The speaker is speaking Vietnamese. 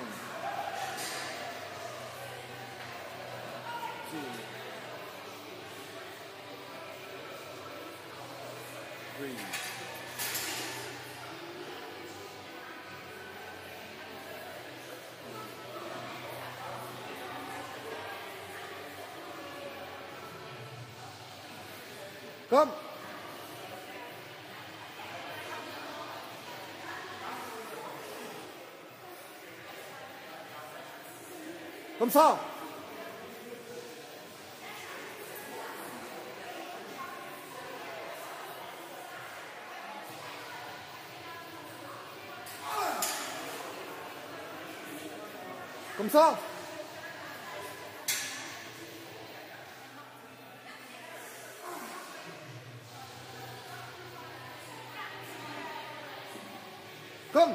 One, two, three, Come. Cơm sao? Comme sao? Cơm.